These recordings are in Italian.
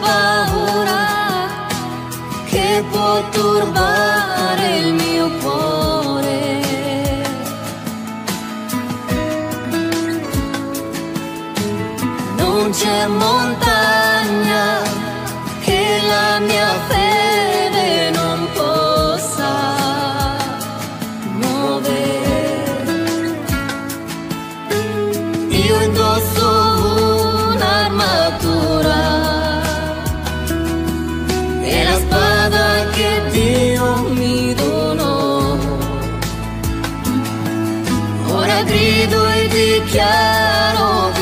paura che può turbare il mio cuore. Non c'è montagna che la mia fede non possa muovere. Io indosso we count on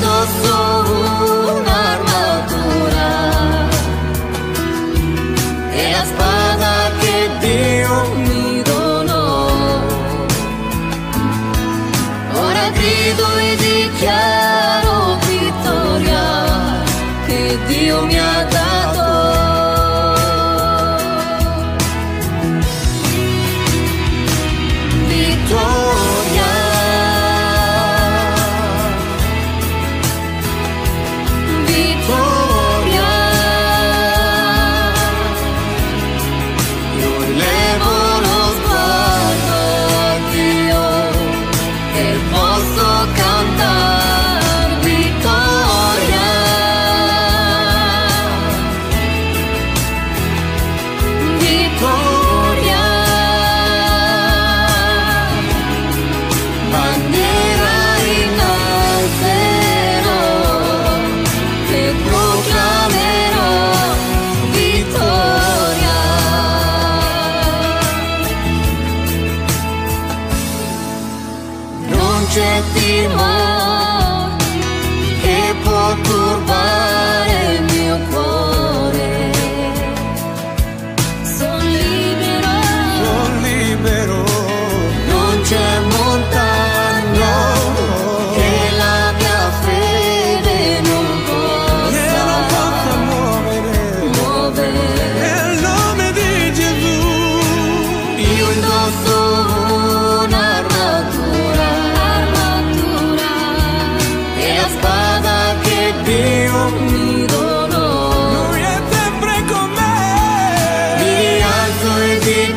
No ojos. Trẻ.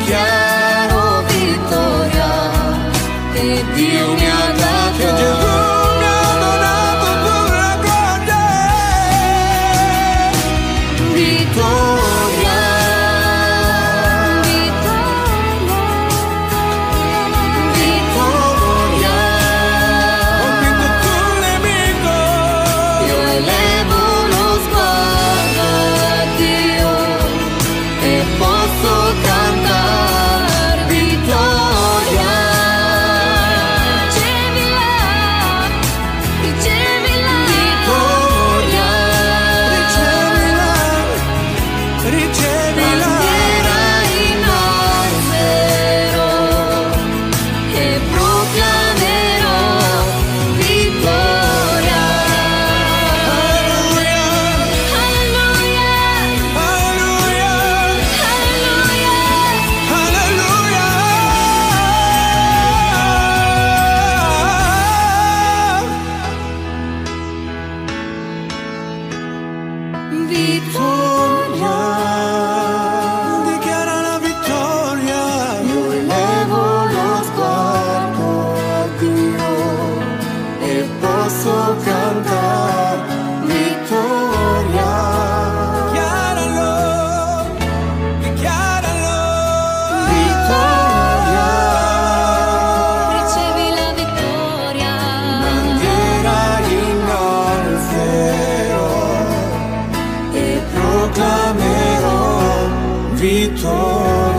dichiaro vittoria e Dio mi be. proclamerò vitória.